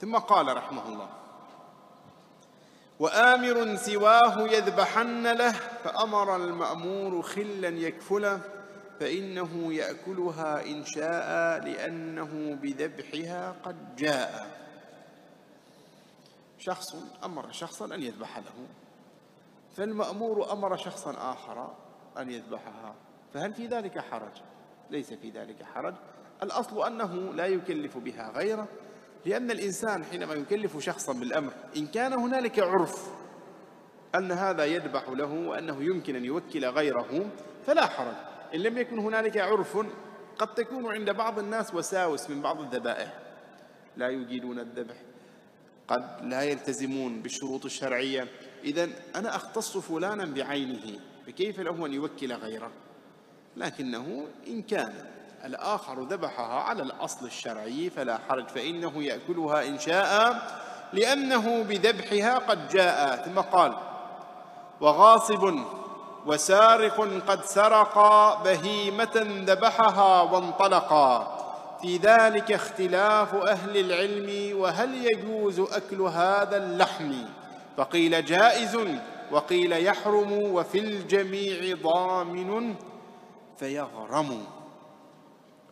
ثم قال رحمه الله وآمر سواه يذبحن له فأمر المأمور خلا يكفله فإنه يأكلها إن شاء لأنه بذبحها قد جاء شخص أمر شخصا أن يذبح له فالمأمور أمر شخصا آخر أن يذبحها فهل في ذلك حرج؟ ليس في ذلك حرج الأصل أنه لا يكلف بها غيره لأن الإنسان حينما يكلف شخصا بالأمر إن كان هنالك عرف أن هذا يذبح له وأنه يمكن أن يوكل غيره فلا حرج. إن لم يكن هنالك عرف قد تكون عند بعض الناس وساوس من بعض الذبائح. لا يجيدون الذبح قد لا يلتزمون بالشروط الشرعية. إذا أنا أختص فلانا بعينه فكيف له أن يوكل غيره؟ لكنه إن كان. الآخر ذبحها على الأصل الشرعي فلا حرج فإنه يأكلها إن شاء لأنه بذبحها قد جاء ثم قال وغاصب وسارق قد سرقا بهيمة ذبحها وانطلقا في ذلك اختلاف أهل العلم وهل يجوز أكل هذا اللحم؟ فقيل جائز وقيل يحرم وفي الجميع ضامن فيغرم.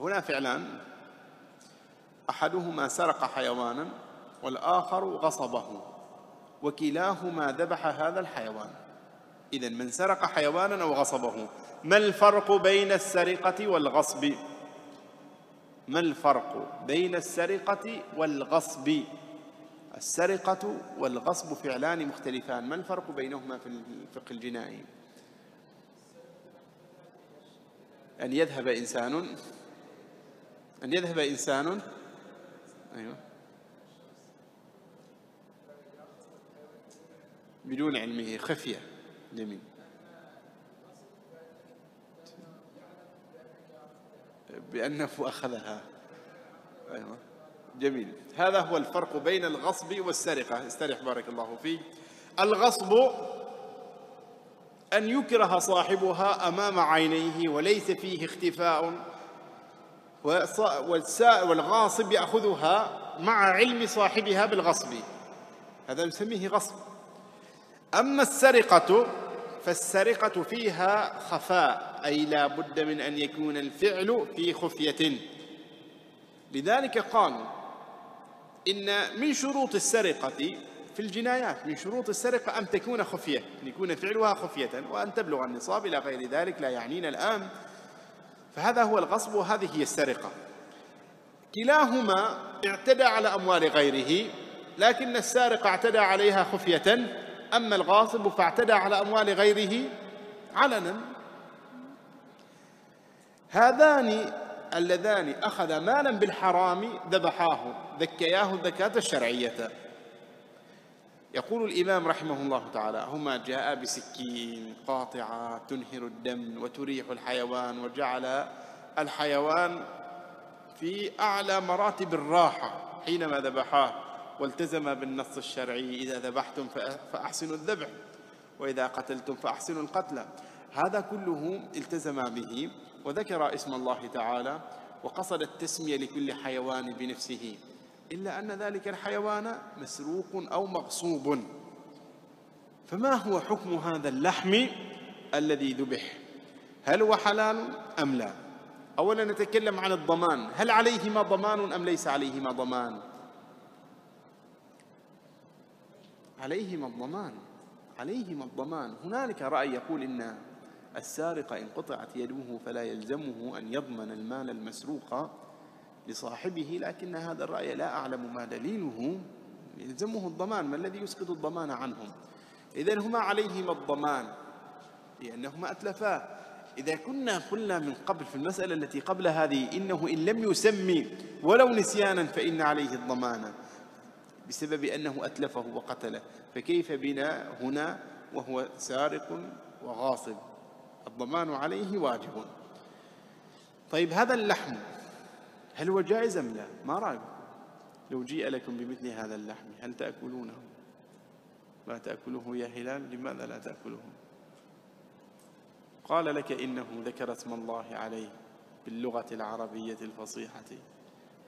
هنا فعلان أحدهما سرق حيوانا والآخر غصبه وكلاهما ذبح هذا الحيوان. إذا من سرق حيوانا أو غصبه ما الفرق بين السرقة والغصب؟ ما الفرق بين السرقة والغصب؟ السرقة والغصب فعلان مختلفان ما الفرق بينهما في الفقه الجنائي؟ أن يذهب إنسان أن يذهب إنسان. أيوه. بدون علمه خفية. جميل. بأنه أخذها. أيوة. جميل. هذا هو الفرق بين الغصب والسرقة. استرح بارك الله فيك. الغصب أن يكره صاحبها أمام عينيه وليس فيه اختفاء. والغاصب يأخذها مع علم صاحبها بالغصب. هذا نسميه غصب. أما السرقة فالسرقة فيها خفاء أي لا بد من أن يكون الفعل في خفية. لذلك قالوا إن من شروط السرقة في الجنايات من شروط السرقة أن تكون خفية أن يكون فعلها خفية وأن تبلغ النصاب إلى غير ذلك لا يعنينا الآن. فهذا هو الغصب وهذه هي السرقة. كلاهما اعتدى على أموال غيره لكن السارق اعتدى عليها خفية أما الغاصب فاعتدى على أموال غيره علنا. هذان اللذان أخذ مالا بالحرام ذبحاه ذكياه الذكاة الشرعية. يقول الإمام رحمه الله تعالى هما جاء بسكين قاطعة تنهر الدم وتريح الحيوان وجعل الحيوان في أعلى مراتب الراحة حينما ذبحاه والتزم بالنص الشرعي إذا ذبحتم فأحسنوا الذبح وإذا قتلتم فأحسنوا القتل. هذا كله التزم به وذكر اسم الله تعالى وقصد التسمية لكل حيوان بنفسه. إلا أن ذلك الحيوان مسروق أو مغصوب. فما هو حكم هذا اللحم الذي ذبح؟ هل هو حلال أم لا؟ أولا نتكلم عن الضمان. هل عليهما ضمان أم ليس عليهما ضمان؟ عليهما الضمان. عليهما الضمان. هنالك رأي يقول إن السارق إن قطعت يده فلا يلزمه أن يضمن المال المسروق لصاحبه لكن هذا الرأي لا أعلم ما دليله. يلزمه الضمان. ما الذي يسقط الضمان عنهم؟ إذا هما عليهما الضمان لأنهما أتلفا. إذا كنا قلنا من قبل في المسألة التي قبل هذه إنه إن لم يسمي ولو نسيانا فإن عليه الضمان بسبب أنه أتلفه وقتله. فكيف بنا هنا وهو سارق وغاصب؟ الضمان عليه واجب. طيب هذا اللحم. هل هو جائز أم لا؟ ما رأيكم لو جيء لكم بمثل هذا اللحم هل تأكلونه؟ لا تأكله يا هلال لماذا لا تأكله؟ قال لك إنه ذكر اسم الله عليه باللغة العربية الفصيحة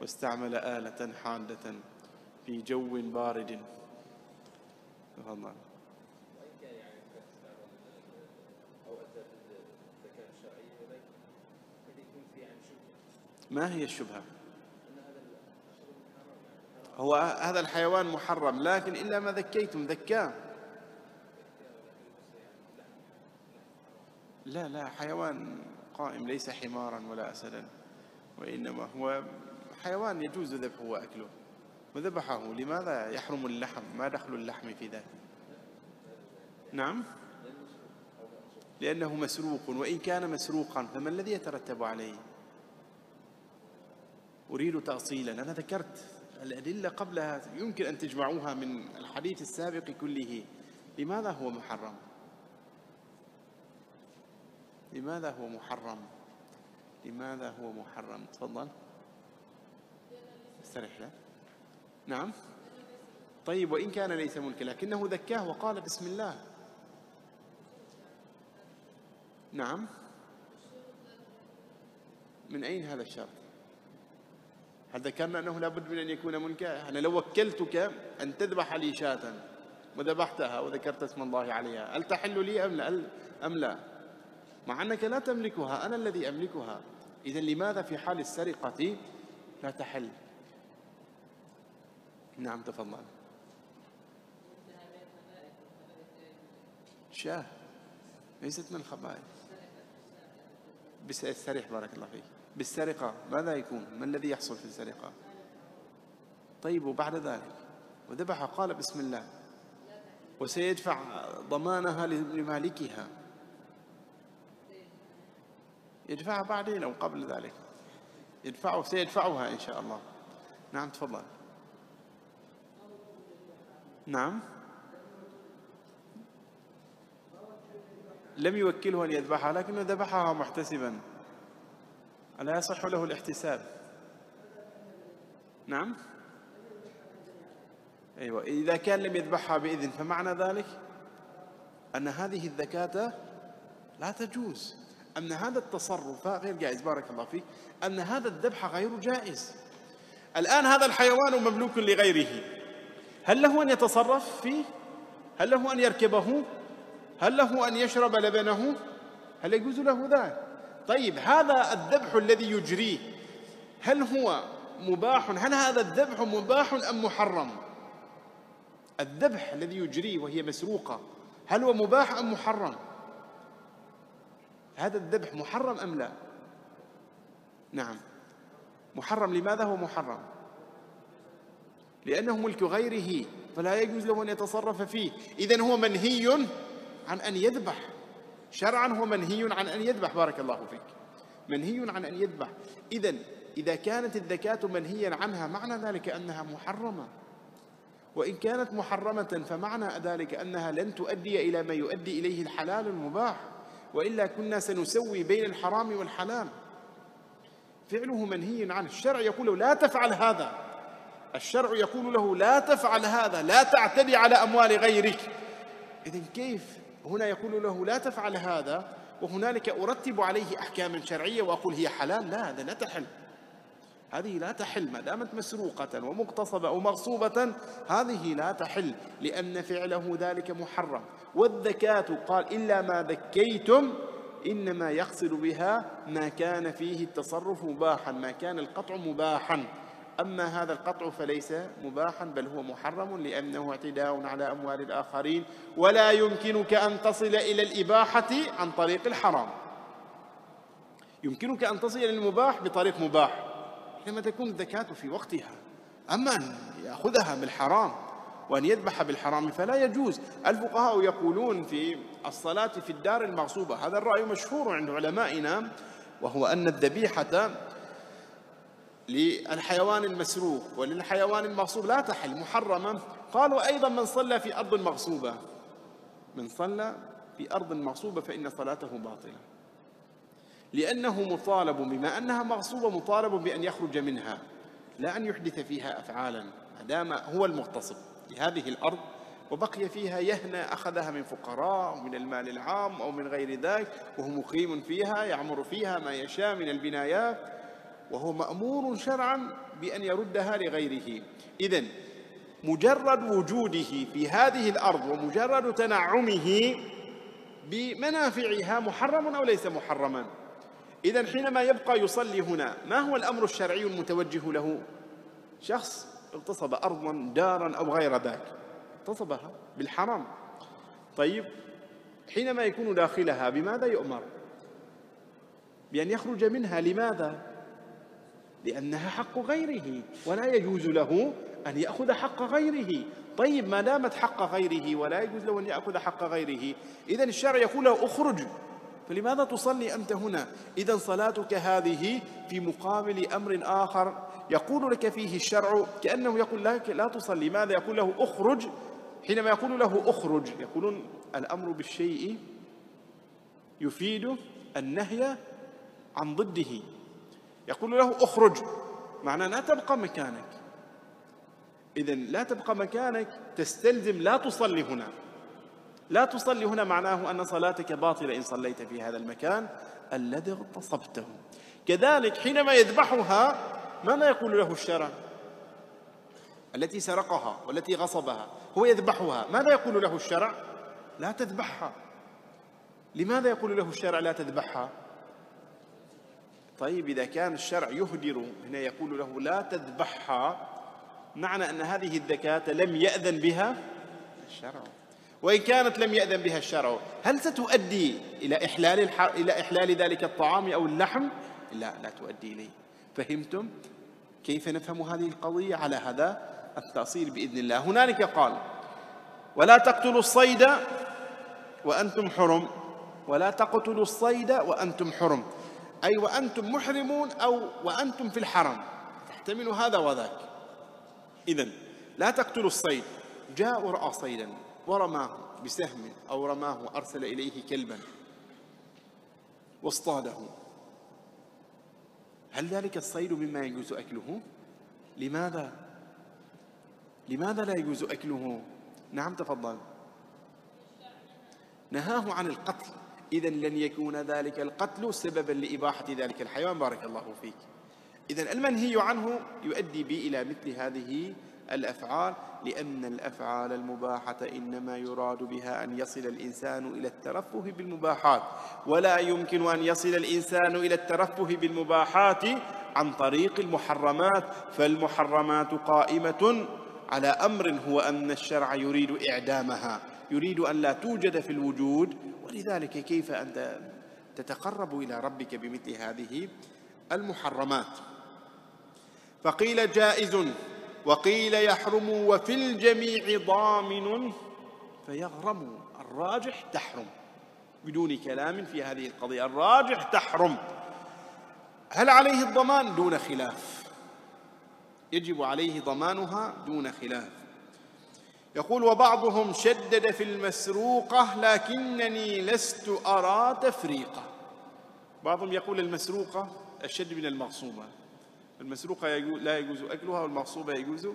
واستعمل آلة حادة في جو بارد. تفضل ما هي الشبهة؟ هو هذا الحيوان محرم لكن إلا ما ذكيتم ذكاه لا لا حيوان قائم ليس حمارا ولا أسدا وإنما هو حيوان يجوز ذبحه وأكله. وذبحه لماذا يحرم اللحم؟ ما دخل اللحم في ذلك نعم؟ لأنه مسروق وإن كان مسروقا فما الذي يترتب عليه؟ أريد تأصيلا. أنا ذكرت الأدلة قبلها يمكن أن تجمعوها من الحديث السابق كله. لماذا هو محرم؟ لماذا هو محرم؟ لماذا هو محرم؟ تفضل. استرح له. نعم. طيب وإن كان ليس ملكا لكنه ذكاه وقال بسم الله. نعم. من أين هذا الشرط هل ذكرنا أنه لابد من أن يكون ملكا أنا لو وكلتك أن تذبح لي شاة وذبحتها وذكرت اسم الله عليها هل تحل لي أم لا, أم لا؟ مع أنك لا تملكها أنا الذي أملكها. إذا لماذا في حال السرقة لا تحل؟ نعم تفضل. شاة ليست من الخبائث. بالسرقة بارك الله فيك. بالسرقة ماذا يكون؟ ما الذي يحصل في السرقة؟ طيب وبعد ذلك وذبح قال بسم الله وسيدفع ضمانها لمالكها. يدفعها بعدين أو قبل ذلك. يدفعه سيدفعها إن شاء الله. نعم تفضل. نعم. لم يوكله أن يذبحها لكنه ذبحها محتسبا. ألا يصح له الاحتساب؟ نعم. أيوة إذا كان لم يذبحها بإذن فمعنى ذلك أن هذه الذكاة لا تجوز. أن هذا التصرف غير جائز بارك الله فيك أن هذا الذبح غير جائز. الآن هذا الحيوان مملوك لغيره. هل له أن يتصرف فيه؟ هل له أن يركبه؟ هل له أن يشرب لبنه؟ هل يجوز له ذلك؟ طيب هذا الذبح الذي يجريه هل هو مباح؟ هل هذا الذبح مباح أم محرم؟ الذبح الذي يجريه وهي مسروقة هل هو مباح أم محرم؟ هذا الذبح محرم أم لا؟ نعم. محرم لماذا هو محرم؟ لأنه ملك غيره فلا يجوز له أن يتصرف فيه. إذن هو منهي عن أن يذبح. شرعا هو منهي عن أن يذبح. بارك الله فيك. منهي عن أن يذبح. إذا إذا كانت الذكاة منهيا عنها معنى ذلك أنها محرمة. وإن كانت محرمة فمعنى ذلك أنها لن تؤدي إلى ما يؤدي إليه الحلال المباح. وإلا كنا سنسوي بين الحرام والحلال. فعله منهي عنه. الشرع يقول له لا تفعل هذا. الشرع يقول له لا تفعل هذا. لا تعتدي على أموال غيرك. إذن كيف هنا يقول له لا تفعل هذا وهنالك أرتب عليه أحكاما شرعية وأقول هي حلال. لا هذا لا تحل. هذه لا تحل ما دامت مسروقة ومغتصبة أو مغصوبة هذه لا تحل لأن فعله ذلك محرم. والذكاة قال إلا ما ذكيتم إنما يقصد بها ما كان فيه التصرف مباحا ما كان القطع مباحا. أما هذا القطع فليس مباحا بل هو محرم لأنه اعتداء على أموال الآخرين ولا يمكنك أن تصل إلى الإباحة عن طريق الحرام. يمكنك أن تصل إلى المباح بطريق مباح لما تكون الزكاة في وقتها. أما أن يأخذها بالحرام وأن يذبح بالحرام فلا يجوز. الفقهاء يقولون في الصلاة في الدار المغصوبة هذا الرأي مشهور عند علمائنا وهو أن الذبيحة للحيوان المسروق وللحيوان المغصوب. لا تحل محرمة. قالوا أيضا من صلى في أرض مغصوبة. من صلى في أرض مغصوبة فإن صلاته باطلة. لأنه مطالب بما أنها مغصوبة مطالب بأن يخرج منها لا أن يحدث فيها أفعالا. ما دام هو المغتصب لهذه الأرض وبقي فيها يهنى أخذها من فقراء من المال العام أو من غير ذلك وهو مقيم فيها يعمر فيها ما يشاء من البنايات وهو مأمور شرعا بأن يردها لغيره. إذا مجرد وجوده في هذه الأرض ومجرد تنعمه بمنافعها محرم أو ليس محرما. إذا حينما يبقى يصلي هنا ما هو الأمر الشرعي المتوجه له؟ شخص اغتصب أرضا دارا أو غير ذلك اغتصبها بالحرام. طيب حينما يكون داخلها بماذا يؤمر؟ بأن يخرج منها لماذا؟ لأنها حق غيره ولا يجوز له أن يأخذ حق غيره. طيب ما دامت حق غيره ولا يجوز له أن يأخذ حق غيره. إذا الشرع يقول له أخرج. فلماذا تصلي أنت هنا؟ إذا صلاتك هذه في مقابل أمر آخر يقول لك فيه الشرع كأنه يقول لك لا تصلي. ماذا يقول له؟ أخرج. حينما يقول له أخرج يقولون الأمر بالشيء يفيد النهي عن ضده. يقول له أخرج. معناه لا تبقى مكانك. إذا لا تبقى مكانك تستلزم لا تصلي هنا. لا تصلي هنا معناه أن صلاتك باطلة إن صليت في هذا المكان الذي اغتصبته. كذلك حينما يذبحها ماذا يقول له الشرع؟ التي سرقها والتي غصبها هو يذبحها ماذا يقول له الشرع؟ لا تذبحها. لماذا يقول له الشرع لا تذبحها؟ طيب إذا كان الشرع يهدر هنا يقول له لا تذبحها معنى أن هذه الذكاة لم يأذن بها الشرع. وإن كانت لم يأذن بها الشرع هل ستؤدي إلى إحلال الحر... إلى إحلال ذلك الطعام أو اللحم؟ لا لا تؤدي إليه. فهمتم؟ كيف نفهم هذه القضية؟ على هذا التأصيل بإذن الله. هنالك قال ولا تقتلوا الصيد وأنتم حرم ولا تقتلوا الصيد وأنتم حرم. أي وأنتم محرمون أو وأنتم في الحرم تحتمل هذا وذاك إذا لا تقتلوا الصيد جاء ورأى صيدا ورماه بسهم أو رماه أرسل إليه كلبا واصطاده هل ذلك الصيد مما يجوز أكله؟ لماذا؟ لماذا لا يجوز أكله؟ نعم تفضل نهاه عن القتل إذا لن يكون ذلك القتل سببا لإباحة ذلك الحيوان. بارك الله فيك. إذا المنهي عنه يؤدي بي إلى مثل هذه الأفعال لأن الأفعال المباحة إنما يراد بها أن يصل الإنسان إلى الترفه بالمباحات ولا يمكن أن يصل الإنسان إلى الترفه بالمباحات عن طريق المحرمات. فالمحرمات قائمة على أمر هو أن الشرع يريد إعدامها يريد أن لا توجد في الوجود ولذلك كيف أنت تتقرب إلى ربك بمثل هذه المحرمات؟ فقيل جائز وقيل يحرم وفي الجميع ضامن فيغرم الراجح تحرم بدون كلام في هذه القضية. الراجح تحرم. هل عليه الضمان؟ دون خلاف. يجب عليه ضمانها دون خلاف. يقول وبعضهم شدد في المسروقة لكنني لست أرى تفريقة بعضهم يقول المسروقة أشد من المغصوبة. المسروقة لا يجوز أكلها والمغصوبة يجوز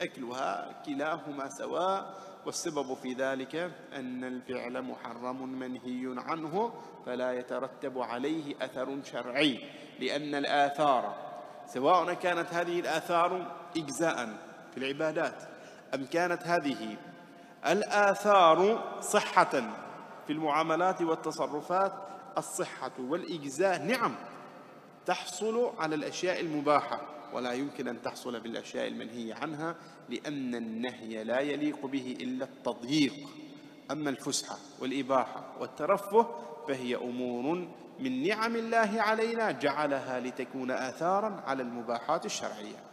أكلها كلاهما سواء والسبب في ذلك أن الفعل محرم منهي عنه فلا يترتب عليه أثر شرعي لأن الآثار سواء كانت هذه الآثار إجزاء في العبادات أم كانت هذه؟ الآثار صحة في المعاملات والتصرفات الصحة والإجزاء نعم تحصل على الأشياء المباحة ولا يمكن أن تحصل بالأشياء المنهية عنها لأن النهي لا يليق به إلا التضييق. أما الفسحة والإباحة والترفه فهي أمور من نعم الله علينا جعلها لتكون آثارا على المباحات الشرعية.